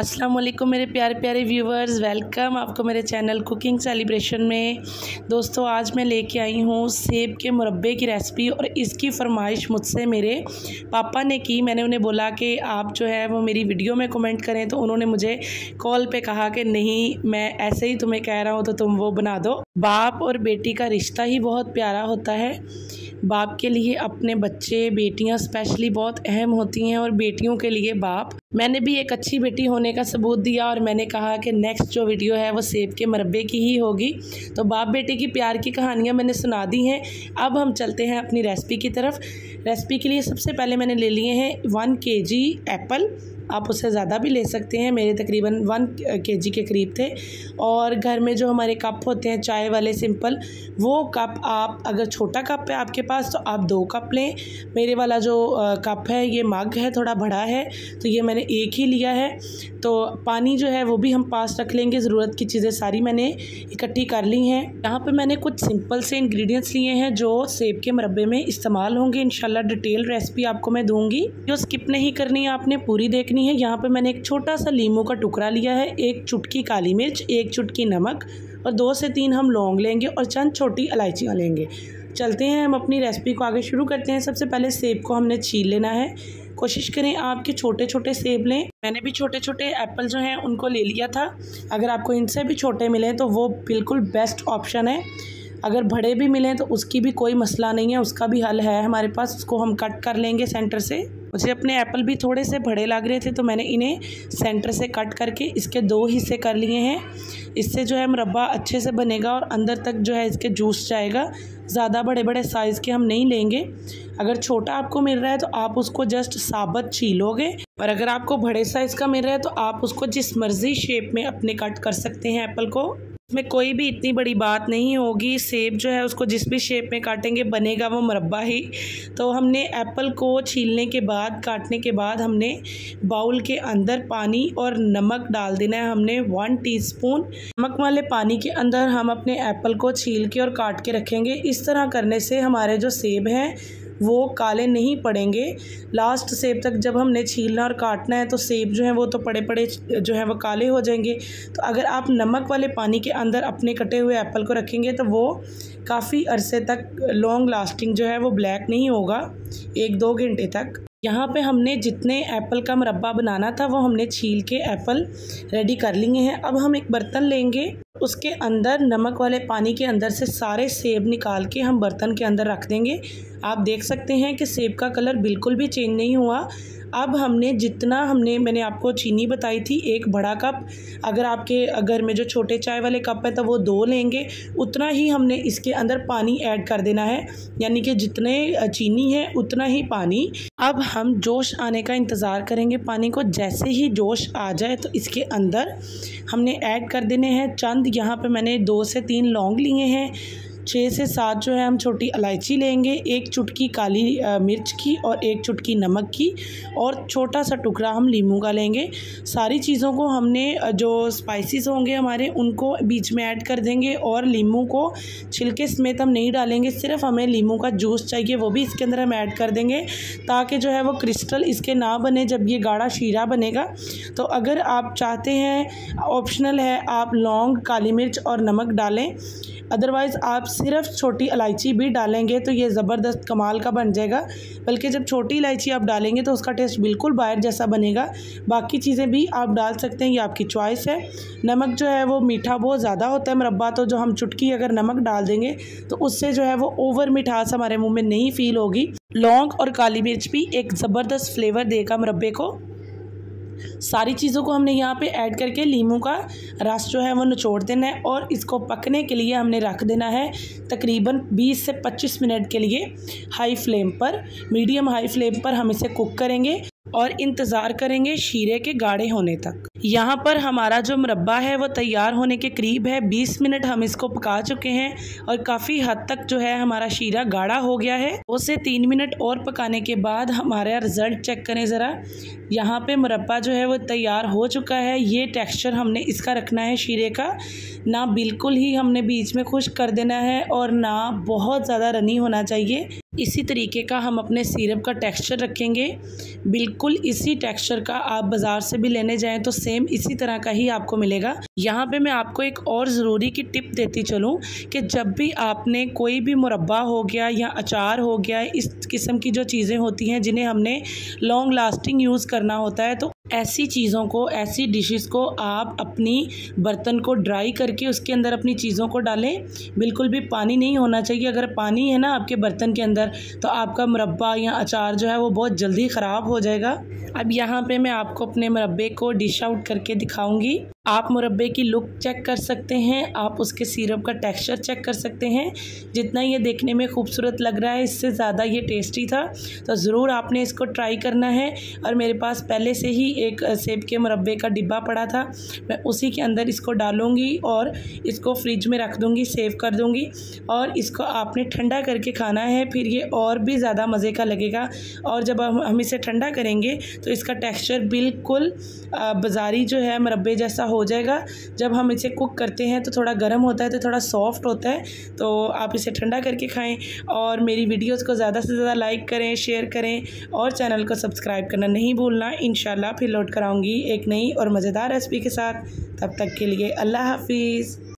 अस्सलाम वालेकुम मेरे प्यारे प्यारे व्यूवर्स वेलकम आपको मेरे चैनल कुकिंग सेलिब्रेशन में। दोस्तों, आज मैं लेके आई हूँ सेब के मुरब्बे की रेसिपी और इसकी फरमाइश मुझसे मेरे पापा ने की। मैंने उन्हें बोला कि आप जो है वो मेरी वीडियो में कमेंट करें तो उन्होंने मुझे कॉल पे कहा कि नहीं, मैं ऐसे ही तुम्हें कह रहा हूँ तो तुम वो बना दो। बाप और बेटी का रिश्ता ही बहुत प्यारा होता है। बाप के लिए अपने बच्चे, बेटियाँ स्पेशली बहुत अहम होती हैं और बेटियों के लिए बाप। मैंने भी एक अच्छी बेटी होने का सबूत दिया और मैंने कहा कि नेक्स्ट जो वीडियो है वो सेब के मरबे की ही होगी। तो बाप बेटे की प्यार की कहानियाँ मैंने सुना दी हैं। अब हम चलते हैं अपनी रेसिपी की तरफ़। रेसिपी के लिए सबसे पहले मैंने ले लिए हैं वन के जी एप्पल आप उससे ज़्यादा भी ले सकते हैं। मेरे तकरीबन वन के जी के करीब थे। और घर में जो हमारे कप होते हैं, चाय वाले सिंपल, वो कप आप, अगर छोटा कप है आपके पास तो आप दो कप लें। मेरे वाला जो कप है, ये मग है, थोड़ा बड़ा है तो ये मैंने एक ही लिया है। तो पानी जो है, वो भी हम पास रख लेंगे। ज़रूरत की चीज़ें सारी मैंने इकट्ठी कर ली हैं। यहाँ पर मैंने कुछ सिंपल से इंग्रेडिएंट्स लिए हैं, जो सेब के मरबे में इस्तेमाल होंगे। इंशाल्लाह डिटेल रेसिपी आपको मैं दूँगी। जो स्किप नहीं करनी आपने, पूरी देखनी है। यहाँ पे मैंने एक छोटा सा लीमू का टुकड़ा लिया है, एक चुटकी काली मिर्च, एक चुटकी नमक और दो से तीन हम लौंग लेंगे और चंद छोटी इलायचियाँ लेंगे। चलते हैं, हम अपनी रेसिपी को आगे शुरू करते हैं। सबसे पहले सेब को हमने छील लेना है। कोशिश करें आपके छोटे छोटे सेब लें। मैंने भी छोटे छोटे एप्पल जो हैं, उनको ले लिया था। अगर आपको इनसे भी छोटे मिले तो वो बिल्कुल बेस्ट ऑप्शन है। अगर बड़े भी मिलें तो उसकी भी कोई मसला नहीं है, उसका भी हल है हमारे पास, उसको हम कट कर लेंगे सेंटर से। मुझे अपने एप्पल भी थोड़े से बड़े लग रहे थे तो मैंने इन्हें सेंटर से कट करके इसके दो हिस्से कर लिए हैं। इससे जो है मुरब्बा अच्छे से बनेगा और अंदर तक जो है इसके जूस जाएगा। ज़्यादा बड़े बड़े साइज़ के हम नहीं लेंगे। अगर छोटा आपको मिल रहा है तो आप उसको जस्ट साबत छीलोगे और अगर आपको बड़े साइज़ का मिल रहा है तो आप उसको जिस मर्ज़ी शेप में अपने कट कर सकते हैं एप्पल को। इसमें कोई भी इतनी बड़ी बात नहीं होगी। सेब जो है, उसको जिस भी शेप में काटेंगे, बनेगा वो मुरब्बा ही। तो हमने एप्पल को छीलने के बाद, काटने के बाद हमने बाउल के अंदर पानी और नमक डाल देना है। हमने वन टीस्पून नमक वाले पानी के अंदर हम अपने एप्पल को छील के और काट के रखेंगे। इस तरह करने से हमारे जो सेब हैं वो काले नहीं पड़ेंगे। लास्ट सेब तक जब हमने छीलना और काटना है तो सेब जो है वो तो पड़े पड़े जो है वो काले हो जाएँगे। तो अगर आप नमक वाले पानी के अंदर अपने कटे हुए एप्पल को रखेंगे तो वो काफ़ी अरसे तक लॉन्ग लास्टिंग जो है वो ब्लैक नहीं होगा, एक दो घंटे तक। यहाँ पे हमने जितने एप्पल का मुरब्बा बनाना था, वो हमने छील के एप्पल रेडी कर लिए हैं। अब हम एक बर्तन लेंगे। उसके अंदर, नमक वाले पानी के अंदर से सारे सेब निकाल के हम बर्तन के अंदर रख देंगे। आप देख सकते हैं कि सेब का कलर बिल्कुल भी चेंज नहीं हुआ। अब हमने जितना हमने, मैंने आपको चीनी बताई थी, एक बड़ा कप। अगर आपके घर में जो छोटे चाय वाले कप है तो वो दो लेंगे। उतना ही हमने इसके अंदर पानी ऐड कर देना है। यानी कि जितने चीनी है, उतना ही पानी। अब हम जोश आने का इंतज़ार करेंगे। पानी को जैसे ही जोश आ जाए तो इसके अंदर हमने ऐड कर देने हैं। चंद, यहाँ पे मैंने दो से तीन लौंग लिए हैं। छः से सात जो है हम छोटी इलायची लेंगे, एक चुटकी काली मिर्च की और एक चुटकी नमक की और छोटा सा टुकड़ा हम लीमू का लेंगे। सारी चीज़ों को हमने जो स्पाइसेस होंगे हमारे, उनको बीच में ऐड कर देंगे और लीमू को छिलके समेत हम नहीं डालेंगे, सिर्फ़ हमें लीमू का जूस चाहिए, वो भी इसके अंदर हम ऐड कर देंगे ताकि जो है वो क्रिस्टल इसके ना बने जब ये गाढ़ा शीरा बनेगा। तो अगर आप चाहते हैं ऑप्शनल है, आप लौंग, काली मिर्च और नमक डालें अदरवाइज़ आप सिर्फ़ छोटी इलायची भी डालेंगे तो ये ज़बरदस्त कमाल का बन जाएगा। बल्कि जब छोटी इलायची आप डालेंगे तो उसका टेस्ट बिल्कुल बाहर जैसा बनेगा। बाकी चीज़ें भी आप डाल सकते हैं, ये आपकी चॉइस है। नमक जो है वो मीठा बहुत ज़्यादा होता है मरबा तो जो हम चुटकी अगर नमक डाल देंगे तो उससे जो है वो ओवर मिठास हमारे मुँह में नहीं फील होगी। लौंग और काली मिर्च भी एक ज़बरदस्त फ्लेवर देगा मुरब्बे को। सारी चीज़ों को हमने यहाँ पे ऐड करके लीमू का रस जो है वो निचोड़ देना है और इसको पकने के लिए हमने रख देना है तकरीबन 20 से 25 मिनट के लिए हाई फ्लेम पर, मीडियम हाई फ्लेम पर हम इसे कुक करेंगे और इंतज़ार करेंगे शीरे के गाढ़े होने तक। यहाँ पर हमारा जो मुरब्बा है, वो तैयार होने के करीब है। 20 मिनट हम इसको पका चुके हैं और काफ़ी हद तक जो है हमारा शीरा गाढ़ा हो गया है। उसे तीन मिनट और पकाने के बाद हमारा रिज़ल्ट चेक करें ज़रा। यहाँ पे मुरब्बा जो है, वो तैयार हो चुका है। ये टेक्स्चर हमने इसका रखना है शीरे का। ना बिल्कुल ही हमने बीच में खुश कर देना है और ना बहुत ज़्यादा रनी होना चाहिए। इसी तरीके का हम अपने सिरप का टेक्सचर रखेंगे। बिल्कुल इसी टेक्सचर का आप बाज़ार से भी लेने जाएँ तो सेम इसी तरह का ही आपको मिलेगा। यहाँ पे मैं आपको एक और ज़रूरी की टिप देती चलूँ कि जब भी आपने कोई भी मुरबा हो गया या अचार हो गया, इस किस्म की जो चीज़ें होती हैं जिन्हें हमने लॉन्ग लास्टिंग यूज़ करना होता है तो ऐसी चीज़ों को, ऐसी डिशेस को आप अपनी बर्तन को ड्राई करके उसके अंदर अपनी चीज़ों को डालें। बिल्कुल भी पानी नहीं होना चाहिए। अगर पानी है ना आपके बर्तन के अंदर तो आपका मुरबा या अचार जो है वो बहुत जल्दी ख़राब हो जाएगा। अब यहाँ पे मैं आपको अपने मुरबे को डिश आउट करके दिखाऊँगी। आप मुरब्बे की लुक चेक कर सकते हैं, आप उसके सिरप का टेक्सचर चेक कर सकते हैं। जितना ये देखने में खूबसूरत लग रहा है, इससे ज़्यादा ये टेस्टी था। तो ज़रूर आपने इसको ट्राई करना है। और मेरे पास पहले से ही एक सेब के मुरब्बे का डिब्बा पड़ा था। मैं उसी के अंदर इसको डालूँगी और इसको फ्रिज में रख दूँगी सेव कर दूँगी। और इसको आपने ठंडा करके खाना है, फिर ये और भी ज़्यादा मज़े का लगेगा। और जब हम इसे ठंडा करेंगे तो इसका टेक्स्चर बिल्कुल बाज़ारी जो है, मुरब्बे जैसा हो जाएगा। जब हम इसे कुक करते हैं तो थोड़ा गर्म होता है तो थोड़ा सॉफ्ट होता है तो आप इसे ठंडा करके खाएँ। और मेरी वीडियोस को ज़्यादा से ज़्यादा लाइक करें शेयर करें और चैनल को सब्सक्राइब करना नहीं भूलना। इन फिर लौट कराऊँगी एक नई और मज़ेदार रेसिपी के साथ। तब तक के लिए अल्लाह हाफिज़।